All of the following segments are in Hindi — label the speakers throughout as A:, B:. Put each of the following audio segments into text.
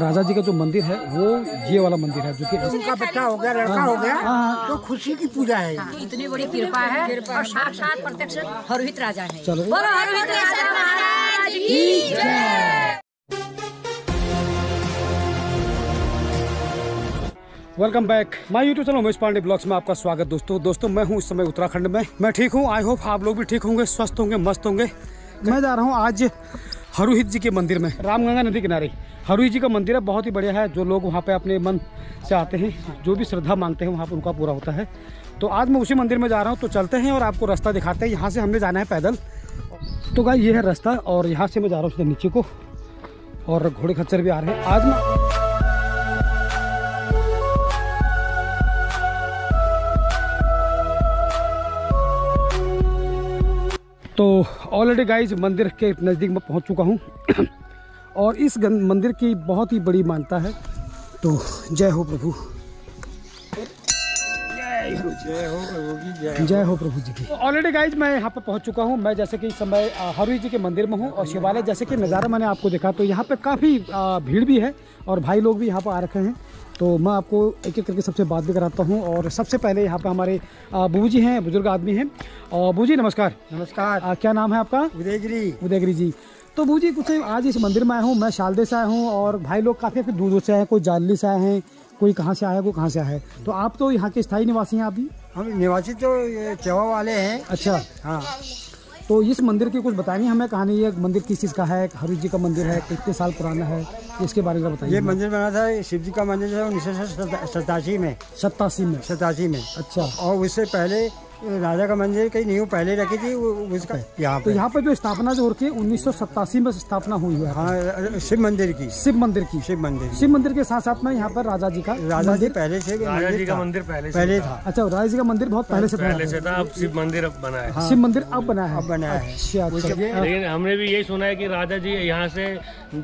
A: राजा जी का जो मंदिर है वो ये वाला मंदिर है जो कि
B: उनका बच्चा हो गया लड़का हो गया तो खुशी की पूजा है।
C: इतनी बड़ी कृपा है और साक्षात प्रत्यक्ष हरहित राजा है।
A: चलो।
C: बोलो राजा महाराज की जय।
A: Welcome back my YouTube channel Umesh Pandey blogs में आपका स्वागत दोस्तों। दोस्तों मैं हूँ इस समय उत्तराखंड में। मैं ठीक हूँ। आई होप आप लोग भी ठीक होंगे स्वस्थ होंगे मस्त होंगे। मैं जा रहा हूँ आज हरुहित जी के मंदिर में, रामगंगा नदी किनारे। हरुहित जी का मंदिर है बहुत ही बढ़िया है, जो लोग वहाँ पे अपने मन से आते हैं, जो भी श्रद्धा मांगते हैं, वहाँ पर उनका पूरा होता है। तो आज मैं उसी मंदिर में जा रहा हूँ तो चलते हैं और आपको रास्ता दिखाते हैं। यहाँ से हमने जाना है पैदल। तो गाय ये है रास्ता और यहाँ से मैं जा रहा हूँ नीचे को, और घोड़े खच्चर भी आ रहे हैं। आज मैं तो ऑलरेडी गाइज़ मंदिर के नज़दीक में पहुँच चुका हूँ। और इस मंदिर की बहुत ही बड़ी मान्यता है। तो जय हो प्रभु। जय हो प्रभु जी की। ऑलरेडी गाइज़ मैं यहाँ पे पहुँच चुका हूँ। मैं जैसे कि इस समय हरुई जी के मंदिर में हूँ और शिवालय जैसे कि नज़ारा मैंने आपको देखा तो यहाँ पे काफ़ी भीड़ भी है और भाई लोग भी यहाँ पर आ रखे हैं। तो मैं आपको एक एक करके सबसे बात भी कराता हूँ और सबसे पहले यहाँ पे हमारे बूबू जी हैं बुज़ुर्ग आदमी हैं। और बूबू जी नमस्कार।
B: नमस्कार।
A: अ, क्या नाम है आपका?
B: उदयगिरी।
A: उदयगिरी जी। तो बू जी कुछ आज इस मंदिर में आया हूँ। मैं शालदे से आया हूँ और भाई लोग काफ़ी दूर दूर से आए हैं कोई जालली से आए हैं कोई कहाँ से आया वो कोई कहाँ से आया है? तो आप तो यहाँ के स्थायी निवासी हैं आप भी?
B: हम निवासी तो चवा वाले हैं।
A: अच्छा।
B: हाँ।
A: तो इस मंदिर की कुछ बताएँगे हमें कहानी ये मंदिर किस चीज़ का है हरी जी का मंदिर है कितने साल पुराना है इसके बारे में बताइए।
B: ये मंदिर बना था शिव जी का मंदिर है उन्नीस सौ सतासी में।
A: सतासी में।
B: सतासी में।
A: अच्छा।
B: और उससे पहले राजा का मंदिर कई नींव पहले रखी थी उसका यहाँ
A: तो
B: पे
A: यहाँ पे जो स्थापना जो हो रखी है उन्नीस सौ सतासी में स्थापना हुई है।
B: हाँ शिव मंदिर की।
A: शिव मंदिर की।
B: शिव मंदिर
A: शिव मंदिर के साथ साथ में यहाँ पर राजा जी का
B: राजा जी पहले से
D: राजा जी का मंदिर पहले से
B: पहले
D: था।
A: अच्छा राजा जी का मंदिर बहुत पहले से
D: पहले से था अब शिव मंदिर अब बना है।
A: शिव मंदिर अब बना है।
B: अब बना है।
A: अच्छा अच्छा।
D: लेकिन हमने भी यही सुना है की राजा जी यहाँ से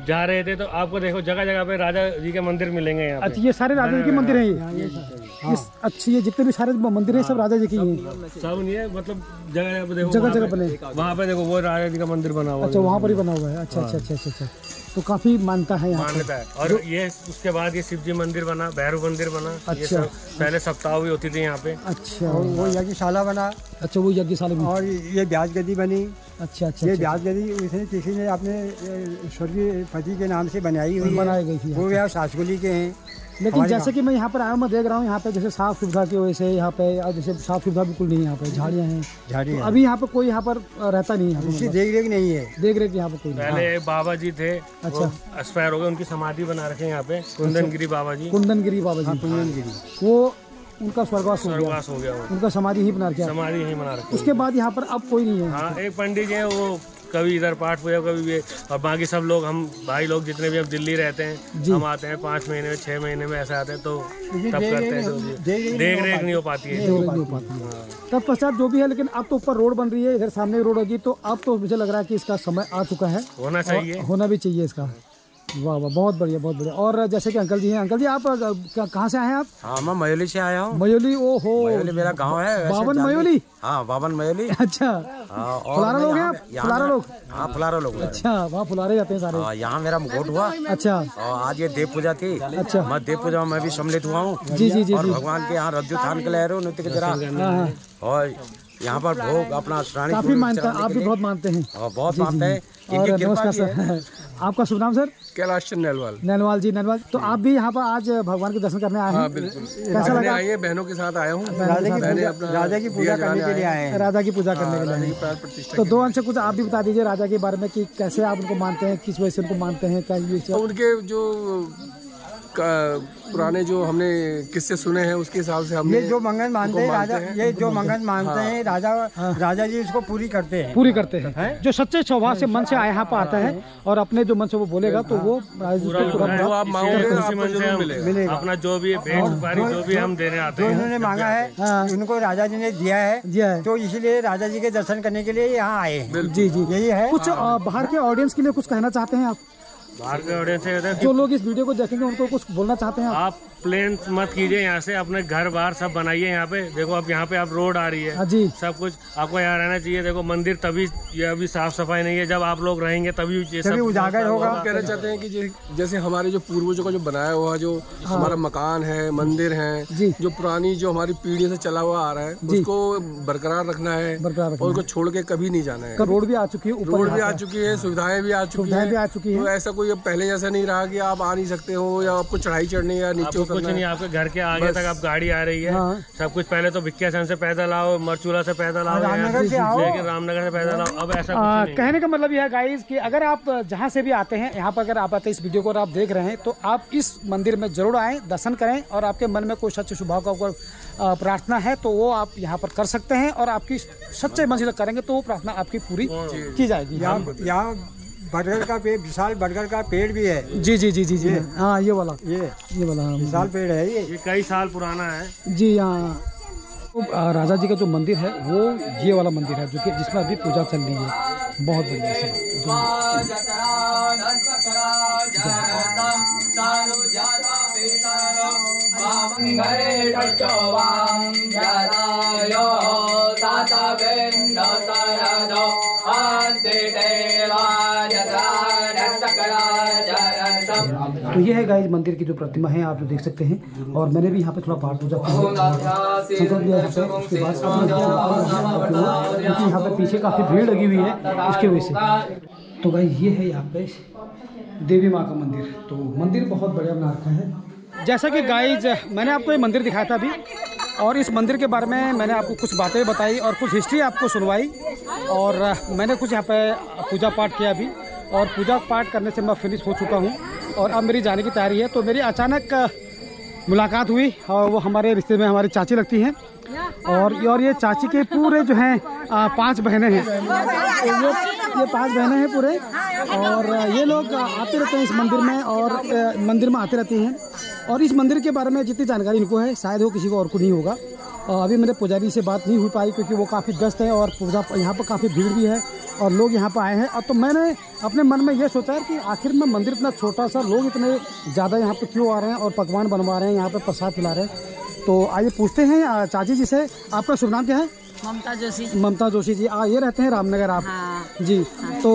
D: जा रहे थे तो आपको देखो जगह जगह पे राजा जी के मंदिर मिलेंगे
A: अच्छा ये सारे राजा जी के मंदिर है ये? अच्छी ये जितने भी सारे मंदिर है सब राजा जी के ही हैं।
D: सब नहीं है मतलब जगह जगह देखो
A: जगह
D: वहाँ
A: जगह
D: पे-
A: बने।
D: वहाँ पे देखो वो राजा जी का मंदिर बना हुआ
A: अच्छा वहाँ पर ही बना हुआ है। अच्छा अच्छा अच्छा अच्छा अच्छा। तो काफ़ी मानता है यहाँ पे।
D: मान्यता है। और ये उसके बाद ये शिव जी मंदिर बना भैरव मंदिर बना।
A: अच्छा।
D: सब पहले सप्ताह भी होती थी यहाँ पे।
A: अच्छा।
B: वो यज्ञशाला बना।
A: अच्छा वो यज्ञशाला
B: और ये ब्याज गदी बनी।
A: अच्छा अच्छा
B: ये
A: अच्छा।
B: ब्याज गदी उसने किसी ने अपने स्वर्गीय पति के नाम से बनाई हुई
A: बनाई गई थी
B: वो यहाँ सासगुली के हैं।
A: लेकिन जैसे कि मैं यहाँ पर आया हूँ मैं देख रहा हूँ यहाँ पे जैसे साफ़ सुविधा की वजह से यहाँ पे जैसे साफ़ सुविधा बिल्कुल नहीं है यहाँ पे झाड़ियाँ हैं।
B: झाड़ी
A: तो अभी यहाँ पर कोई यहाँ पर रहता नहीं है
B: उसकी
A: पर
B: देख रेख नहीं है।
A: देख रेख यहाँ पर कोई
D: पहले एक बाबा जी थे
A: अच्छा।
D: एक्सपायर हो गए उनकी समाधि बना रखे यहाँ पे कुंदनगिरी बाबा जी
A: कुंदनगिरी बाबा जी
B: कुंदनगिरी।
A: वो उनका स्वर्गवास हो गया।
D: हो गया
A: उनका समाधि ही बना रखा
D: समाधि यही बना रखे
A: उसके बाद यहाँ पर अब कोई नहीं है।
D: हाँ एक पंडित जी हैं वो कभी इधर पाठ पूजा कभी भी और बाकी सब लोग हम भाई लोग जितने भी हम दिल्ली रहते हैं हम आते हैं पाँच महीने में छह महीने में ऐसे आते हैं तो तब करते हैं जो भी
B: देख रेख
D: नहीं हो पाती है।
A: देख रेख नहीं हो पाती है। तब पश्चात जो भी है लेकिन अब तो ऊपर रोड बन रही है इधर सामने रोड होगी तो अब तो मुझे लग रहा है कि इसका समय आ चुका है।
D: होना चाहिए।
A: होना भी चाहिए इसका। वाह वाह बहुत बढ़िया बहुत बढ़िया। और जैसे कि अंकल जी हैं अंकल जी आप कहाँ से आए हैं आप?
E: हाँ मैं मयूली से आया हूँ।
A: मयूली ओ हो
E: मयूली मेरा गाँव है
A: बावन मयूली?
E: हाँ बावन मयूली।
A: अच्छा।
E: हाँ, और
A: फुलारा लोग हैं आप? फुलारा लोग?
E: हाँ फुलारा लोग।
A: अच्छा वहाँ फुलारे जाते हैं सारे।
E: हाँ, यहाँ मेरा मुकुट हुआ।
A: अच्छा।
E: और आज ये देव पूजा थी।
A: अच्छा।
E: मैं देव पूजा में भी सम्मिलित हुआ हूँ।
A: जी जी जी
E: और भगवान के यहाँ रज्जु थान के लहरों नृत्य के जरा
A: हाँ हाँ।
E: और यहाँ पर भोग अपना
A: काफ़ी मानता आप भी बहुत मानते हैं।
E: बहुत मानते हैं।
A: और नमस्कार सर। आपका शुभ नाम सर?
F: कैलाश चंद नलवाल।
A: नैनवाल जी नैनवाल तो आप भी यहाँ पर आज भगवान के दर्शन करने आए हैं? कैसा लगा?
F: आए हैं बहनों के साथ आया हूँ।
B: राजा की पूजा
F: अपना
B: राजा की पूजा
F: दिया
B: करने के लिए आए हैं।
A: राजा की पूजा करने के लिए हैं। तो दो अंश कुछ आप भी बता दीजिए राजा के बारे में कि कैसे आप उनको मानते हैं किस वजह से उनको मानते हैं क्या ये
F: तो उनके जो पुराने जो हमने किस्से सुने हैं उसके हिसाब से हमने
B: ये जो मंगन मानते हैं राजा ये जो मंगन मानते हैं। राजा राजा जी इसको पूरी करते हैं।
A: पूरी करते हैं। जो सच्चे स्वभाव से मन से आए यहाँ पर आता है और अपने जो मन से वो बोलेगा तो वो
F: आप मांगोगे मिलेगा।
D: अपना जो भी जो भी हम देने आते हैं
B: इन्होंने मांगा है
A: हाँ।
B: उनको राजा जी ने दिया है तो इसलिए राजा जी के दर्शन करने के लिए यहाँ आए हैं।
A: जी जी।
B: यही है।
A: कुछ बाहर के ऑडियंस के लिए कुछ कहना चाहते हैं आप?
D: बाहर के ऑडियंस
A: जो लोग इस वीडियो को देखेंगे उनको कुछ बोलना चाहते हैं आप?
D: आप प्लेन मत कीजिए यहाँ से अपने घर बार सब बनाइए यहाँ पे। देखो अब यहाँ पे आप रोड आ रही
A: हाँ।
D: है
A: जी।
D: सब कुछ आपको यहाँ रहना चाहिए। देखो मंदिर तभी ये अभी साफ़ सफ़ाई नहीं है। जब आप लोग रहेंगे तभी ये सब
B: उजागर होगा।
F: आप कहना चाहते हैं कि जैसे हमारे जो पूर्वजों का जो बनाया हुआ जो हमारा मकान है मंदिर है
A: जो।
F: पुरानी जो हमारी पीढ़ी से चला हुआ आ रहा है उसको बरकरार रखना है और उसको छोड़ के कभी नहीं जाना है।
A: रोड भी आ चुकी है
F: रोड भी आ चुकी है सुविधाएँ भी आ चुकी
A: सुविधाएँ
F: हैं।
A: भी आ चुकी हैं।
F: तो ऐसा कोई अब पहले जैसा नहीं रहा की आप आ नहीं सकते हो या आपको चढ़ाई चढ़नी है या नीचे
D: कुछ नहीं आपके घर के आगे तक अब गाड़ी आ रही है।
A: हाँ।
D: सब कुछ पहले तो भिक्कियासन से पैदल आओ मरचूला से पैदल आओ
B: रामनगर से आओ।
D: लेकिन रामनगर से पैदल आओ। अब ऐसा
A: आ, कहने का मतलब यह है गाइस कि अगर आप जहाँ से भी आते हैं यहाँ पर अगर आप आते हैं इस वीडियो को और आप देख रहे हैं तो आप इस मंदिर में ज़रूर आएँ दर्शन करें और आपके मन में कोई सच्चे स्वभाव का प्रार्थना है तो वो आप यहाँ पर कर सकते हैं और आपकी सच्चे मन से करेंगे तो वो प्रार्थना आपकी पूरी की जाएगी।
B: यहाँ यहाँ बरगद का पेड़ विशाल बरगद का पेड़ भी है।
A: जी जी जी जी जी। हाँ ये वाला।
B: ये।
A: ये वाला हाँ।
B: विशाल पेड़ है ये।
D: ये कई साल पुराना है।
A: जी हाँ तो, राजा जी का जो मंदिर है वो ये वाला मंदिर है जो कि जिसमें अभी पूजा चल रही है। बहुत बढ़िया तो ये है गाइस मंदिर की जो प्रतिमा है, आप जो देख सकते हैं। और मैंने भी यहाँ पे थोड़ा पाठ पूजा क्योंकि यहाँ पे पीछे काफ़ी भीड़ लगी हुई है, इसकी वजह से। तो गाइस ये है यहाँ पे देवी माँ का मंदिर। तो मंदिर बहुत बढ़िया बना रखा है। जैसा कि गाइज़ मैंने आपको ये मंदिर दिखाया था अभी, और इस मंदिर के बारे में मैंने आपको कुछ बातें बताई और कुछ हिस्ट्री आपको सुनवाई, और मैंने कुछ यहाँ पे पूजा पाठ किया अभी, और पूजा पाठ करने से मैं फिनिश हो चुका हूँ, और अब मेरी जाने की तैयारी है। तो मेरी अचानक, मुलाकात हुई, और वो हमारे रिश्ते में हमारी चाची लगती हैं, और और ये चाची के पूरे जो हैं पाँच बहनें हैं। ये ये पाँच बहनें हैं पूरे, और ये लोग आते रहते हैं इस मंदिर में, और मंदिर में आते रहती हैं। और इस मंदिर के बारे में जितनी जानकारी इनको है शायद वो किसी को और को नहीं होगा। अभी मेरे पुजारी से बात नहीं हो पाई क्योंकि वो काफ़ी व्यस्त है और पूजा यहाँ पर काफ़ी भीड़ भी है और लोग यहाँ पर आए हैं। और तो मैंने अपने मन में ये सोचा है कि आखिर में मंदिर इतना छोटा सा लोग इतने ज़्यादा यहाँ पर क्यों आ रहे हैं और पकवान बनवा रहे हैं यहाँ पर प्रसाद खिला रहे हैं। तो आइए पूछते हैं चाची जी से। आपका शुभ नाम क्या है?
C: ममता जोशी।
A: ममता जोशी जी आ ये रहते हैं रामनगर आप।
C: हाँ।
A: जी हाँ। तो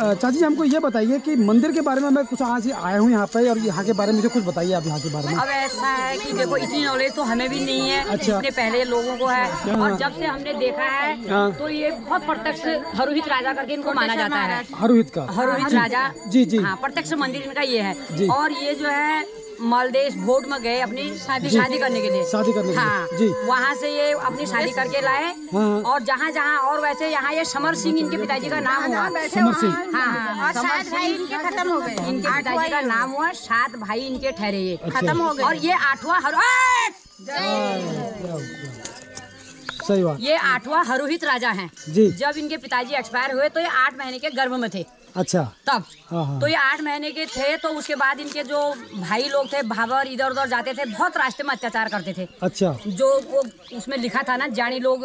A: चाची जी हमको ये बताइए कि मंदिर के बारे में मैं कुछ आज ही आया हूँ यहाँ पे और यहाँ के बारे में मुझे कुछ बताइए आप यहाँ के बारे में।
C: अब ऐसा है कि देखो इतनी नॉलेज तो हमें भी नहीं है
A: अच्छा।
C: इतने पहले लोगों को है। और जब से हमने देखा
A: हाँ।
C: है। तो ये बहुत प्रत्यक्ष हरोहित राजा करके इनको माना जाता है।
A: हरोहित का।
C: हरोहित राजा।
A: जी जी।
C: हाँ प्रत्यक्ष मंदिर इनका ये। है। और ये जो है मलदेश भोट में गए अपनी शादी शादी करने के लिए।
A: शादी करने के लिए,
C: हाँ।
A: जी।
C: वहाँ से ये अपनी शादी करके लाए।
A: हाँ।
C: और जहाँ जहाँ और वैसे यहाँ ये समर सिंह इनके पिताजी का नाम हुआ।
A: समर सिंह।
C: हाँ हाँ
G: और सात भाई इनके खत्म हो गए।
C: इनके पिताजी का नाम हुआ सात भाई इनके ठहरे ये।
G: खत्म हो गए।
C: और ये आठवा हर
A: सही बात।
C: ये आठवां हरोहित राजा हैं।
A: जी।
C: जब इनके पिताजी एक्सपायर हुए तो ये आठ महीने के गर्भ में थे।
A: अच्छा।
C: तब।
A: हाँ, हाँ।
C: तो ये आठ महीने के थे तो उसके बाद इनके जो भाई लोग थे भावर इधर उधर जाते थे बहुत रास्ते में अत्याचार करते थे।
A: अच्छा।
C: जो वो उसमें लिखा था ना जानी लोग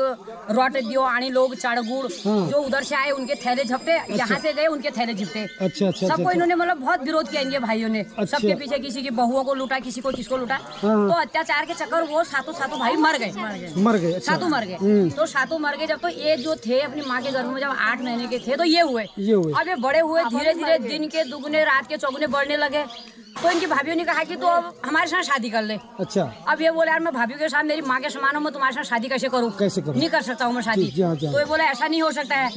C: रोट दियो आनी लोग चाड़गुड़
A: हाँ।
C: जो उधर से आए उनके थैले झपटे अच्छा। यहाँ से गए उनके थैले झपटे।
A: अच्छा अच्छा
C: सबको
A: अच्छा।
C: इन्होंने मतलब बहुत विरोध किया इनके भाइयों ने।
A: अच्छा।
C: सबके पीछे किसी की बहुओं को लूटा किसी को किसको लूटा। तो अत्याचार के चक्कर वो सातों सातों भाई मर गए।
A: मर गए अच्छा।
C: सातों मर गए। तो सातों मर गए जब तो ये जो थे अपनी माँ के घर में जब आठ महीने के थे तो ये हुए।
A: ये हुए।
C: अब ये बड़े हुए धीरे धीरे दिन के दुगने रात के चौगुने बढ़ने लगे। तो इनकी भाभीियों ने कहा कि तू अब हमारे साथ शादी कर ले।
A: अच्छा।
C: अब ये बोला यार मैं भाभी के साथ मेरी माँ के समान हूँ मैं तुम्हारे साथ शादी कैसे करूँ?
A: कैसे करूँ?
C: नहीं कर सकता हूँ मैं शादी।
A: जी, जी, हाँ, जी, हाँ।
C: तो ये बोला ऐसा नहीं हो सकता है।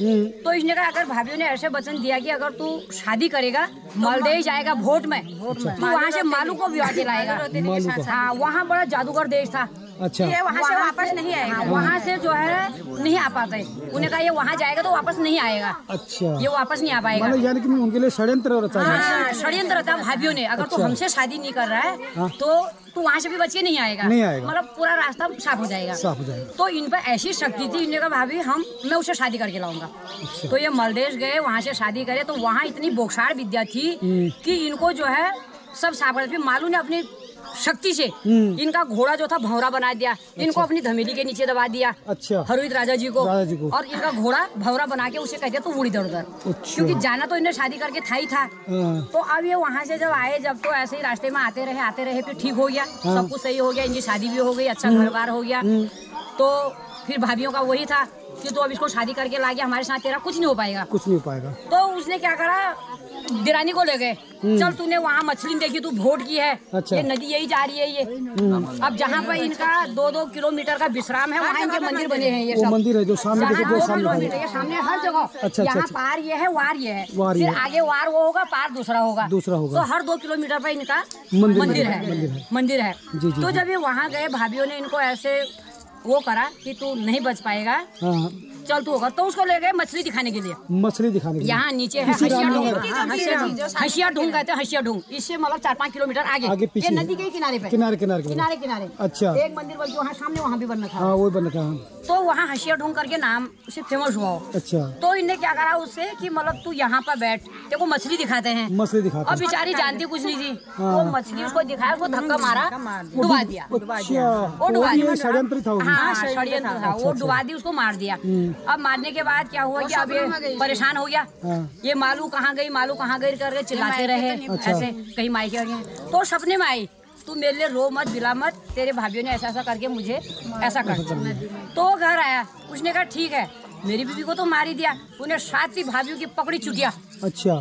C: तो इसने कहा अगर भाभीियों ने ऐसे वचन दिया कि अगर तू शादी करेगा मालदेव जाएगा वोट में तू वहाँ से मालू को विवाह
A: को।
C: हाँ वहाँ बड़ा जादूगर देश था।
A: अच्छा।
G: ये वहाँ से वापस नहीं आएगा।
C: हाँ, वहाँ से जो है नहीं आ पाते। उन्हें कहा ये वहाँ जाएगा तो वापस नहीं आएगा।
A: अच्छा।
C: ये वापस नहीं आ पाएगा।
A: मतलब यानी कि उनके लिए षड्यंत्र रचा
C: हाँ। षड्यंत्र था भाभीियों ने। अगर तू
A: तो
C: हमसे शादी नहीं कर रहा है तो तू वहाँ से भी बच के नहीं आएगा।
A: नहीं आएगा।
C: मतलब पूरा रास्ता साफ़ हो जाएगा।
A: साफ़ हो जाएगा।
C: तो इन पर ऐसी शक्ति थी इन्हें कहा भाभी हम मैं उसे शादी करके लाऊँगा।
A: अच्छा।
C: तो ये मलदेश गए वहाँ से शादी करे। तो वहाँ इतनी बोक्सार विद्या थी
A: हम्म।
C: कि इनको जो है सब साफ़ कर मालूम मालू ने अपनी शक्ति से।
A: हम्म।
C: इनका घोड़ा जो था भौरा बना दिया। इनको अपनी धमेली के नीचे दबा दिया।
A: अच्छा।
C: हरवित राजा जी को।
A: राजा जी को।
C: और इनका घोड़ा भौरा बना के उसे कहते तो उड़ इधर उधर।
A: अच्छा।
C: क्योंकि जाना तो इन्हें शादी करके था ही था।
A: हाँ,
C: तो अब ये वहाँ से जब आए जब तो ऐसे ही रास्ते में आते रहे आते रहे फिर ठीक हो गया।
A: हाँ।
C: सब कुछ सही हो गया इनकी शादी भी हो गई अच्छा
A: हम्म।
C: घर बार हो गया। तो फिर भाभीियों का वही था। कि तो अब इसको शादी करके ला गया हमारे साथ तेरा कुछ नहीं हो पाएगा।
A: कुछ नहीं हो पाएगा।
C: तो उसने क्या करा? दिरानी को ले गए। चल तूने वहाँ मछली देखी तू भोट की है।
A: हम्म। अच्छा।
C: ये नदी यही जा रही है ये। अब जहाँ पर इनका दो दो किलोमीटर का विश्राम है वहाँ इनके मंदिर बने हैं ये सब।
A: मंदिर है जो सामने
C: दो
A: सामने
C: किलोमीटर ये सामने हर जगह।
A: अच्छा,
C: यहाँ
A: अच्छा।
C: पार ये है वार ये है। फिर आगे वार वो होगा पार दूसरा होगा।
A: दूसरा होगा।
C: तो हर दो किलोमीटर पर इनका
A: मंदिर है, मंदिर है।
C: तो जब ये वहाँ गए भाभीियों ने इनको ऐसे वो करा कि तू नहीं बच पाएगा।
A: हाँ।
C: चल तू होगा। तो उसको ले गए मछली दिखाने के लिए।
A: मछली दिखाने के लिए।
C: यहाँ नीचे है हसिया ढूंग।
A: गए
C: हाँ, हसिया ढूंग। कहते हैं हसिया ढूंग। इससे मतलब चार पाँच किलोमीटर आगे।
A: आगे पीछे।
C: ये नदी के किनारे पे।
A: किनारे किनारे किनारे।
C: किनारे
A: अच्छा।
C: एक मंदिर बन वहाँ सामने वहाँ भी बनना था है
A: बनना वही बन रखा है।
C: तो वहाँ हसिया ढूंग करके नाम से फ़ेमस हुआ हो।
A: अच्छा।
C: तो इनने क्या करा उससे कि मतलब तू यहाँ पर बैठ। देखो मछली दिखाते हैं।
A: मछली दिखाते
C: अब
A: हैं
C: बेचारी जानती कुछ नहीं थी।
A: हाँ।
C: वो मछली उसको दिखाया उसको धक्का मारा डुबा दिया।
A: अच्छा।
C: वो
A: तो
C: डुबा दिया।
A: षड्यंत्र था वो। भी।
C: हाँ षड्यंत्र था। वो डुबा दी उसको मार दिया। अब मारने के बाद क्या हुआ कि अब ये परेशान हो गया।
A: हाँ।
C: ये मालू कहाँ गई मालू कहाँ गई करके चिल्लाते रहे।
A: अच्छा।
C: ऐसे कहीं मायके और ये। तो सपने में आई। तू मेरे लिए रो मत बिला मत तेरे भाभीियों ने ऐसा ऐसा करके मुझे ऐसा कर तो वो घर आया उसने कहा ठीक है मेरी बीवी को तो मार ही दिया उन्हें सात ही भाभीियों की पकड़ी चुटिया।
A: अच्छा।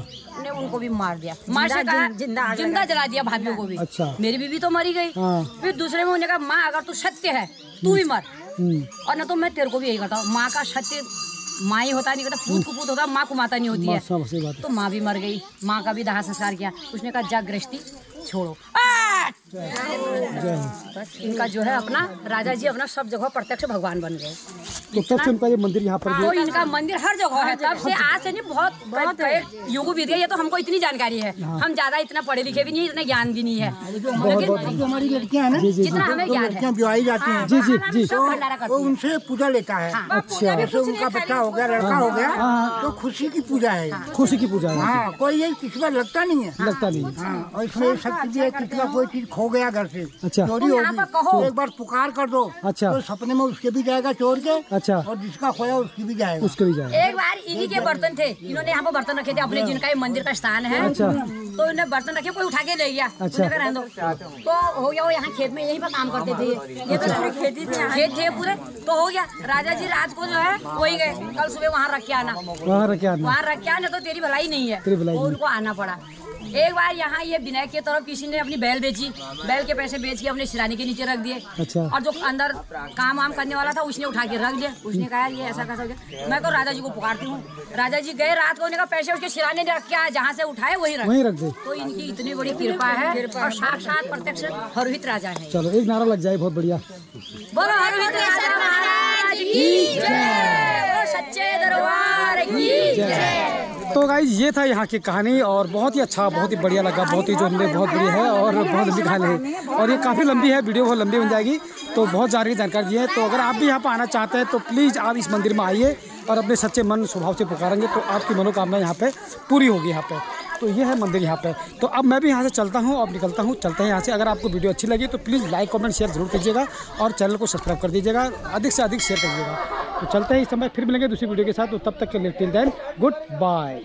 C: ने उनको भी मार दिया। मार से कहा ज़िंदा ज़िंदा जला दिया भाभीियों को भी।
A: अच्छा।
C: मेरी बीवी तो मरी गई।
A: हाँ।
C: फिर दूसरे में उन्होंने कहा माँ अगर तू सत्य है तू भी मर।
A: हम्म,
C: और न तो मैं तेरे को भी यही करता हूँ। माँ का सत्य माँ ही होता नहीं करता पूत को पूत होता माँ को माता नहीं होती है। तो माँ भी मर गई माँ का भी दाह संस्कार किया। उसने कहा जा गृहस्थी छोड़ो इनका जो है अपना राजा जी अपना सब जगह प्रत्यक्ष भगवान बन गए।
A: तो तब से उनका ये मंदिर यहाँ पर
C: तो इनका मंदिर हर जगह है तब से आज से नहीं बहुत बहुत युग बीत गया ये तो हमको इतनी जानकारी है। हम ज़्यादा इतना पढ़े लिखे भी नहीं इतना ज्ञान भी नहीं है। लेकिन
B: हमारी लड़कियाँ हैं ना
A: जी जी
C: जितना हमें ज्ञान है।
B: ब्याई जाती हैं
A: जी जी जी।
C: करते
B: वो उनसे पूजा लेता है।
A: अच्छा।
B: जैसे उनका बच्चा हो गया लड़का हो गया तो खुशी की पूजा है।
A: खुशी की पूजा है
B: हाँ कोई ये किसी का लगता नहीं है।
A: लगता नहीं है।
B: हाँ और इसमें शक्ति भी है किसी का कोई चीज़ खो गया घर से।
A: अच्छा।
B: चोरी होगी। तो एक बार पुकार कर दो।
A: अच्छा।
B: तो सपने में उसके भी जाएगा चोर के।
A: अच्छा।
B: और जिसका खोया उसकी भी जाएगा।
A: उसके भी जाए
C: एक बार इन्हीं के बर्तन थे इन्होंने यहाँ पर बर्तन रखे थे अपने जिनका ये मंदिर का स्थान है।
A: अच्छा।
C: तो इन्हें बर्तन रखे कोई उठा के ले गया।
A: अच्छा।
C: दो। तो हो गया वो यहाँ खेत में यहीं पर काम करते थे। ये। ये तो पूरे खेती थे। खेत थे पूरे। तो हो गया। राजा जी रात को जो है वही गए। कल सुबह वहाँ रख के आना।
A: वहाँ रखे आना।
C: वहाँ रख के आना तो तेरी भलाई नहीं है। उनको आना पड़ा। एक बार यहाँ ये विनायक की तरफ़ किसी ने अपनी बैल बेची। बैल के पैसे बेच के अपने सिरानी के नीचे रख दिए।
A: अच्छा।
C: और जो अंदर काम वाम करने वाला था उसने उठा के रख दिया। उसने कहा ये ऐसा कैसा हो। गया मैं तो राजा जी को पुकारती हूँ। राजा जी गए रात को उन्होंने कहा पैसे उसके सिराने ने रख के जहाँ से उठाए वही रख
A: वहीं रख दे
C: तो इनकी इतनी बड़ी कृपा है और साक्षात प्रत्यक्ष हरहित राजा है।
A: चलो एक नारा लग जाए बहुत बढ़िया।
C: बोलो हरहित राजा महाराज की सच्चे दरबार की जय।
A: तो गाइज़ ये था यहाँ की कहानी और बहुत ही अच्छा बहुत ही बढ़िया लगा, बहुत ही जो हमने, बहुत बढ़िया है और बहुत लंबी कहानी है और ये काफ़ी लंबी है, वीडियो बहुत लंबी बन जाएगी तो बहुत सारी जानकारी दी है। तो अगर आप भी यहाँ पर आना चाहते हैं तो प्लीज़ आप इस मंदिर में आइए और अपने सच्चे मन, स्वभाव से पुकारेंगे तो आपकी मनोकामना यहाँ पर पूरी होगी, यहाँ पे। तो ये है मंदिर यहाँ पे। तो अब मैं भी यहाँ से चलता हूँ, अब निकलता हूँ, चलते हैं यहाँ से। अगर आपको वीडियो अच्छी लगी तो प्लीज़ लाइक, कमेंट, शेयर ज़रूर कीजिएगा और चैनल को सब्सक्राइब कर दीजिएगा, अधिक से अधिक शेयर करिएगा तो चलते हैं इस समय, फिर मिलेंगे दूसरी वीडियो के साथ। तो तब तक के लिए टिल देन गुड बाय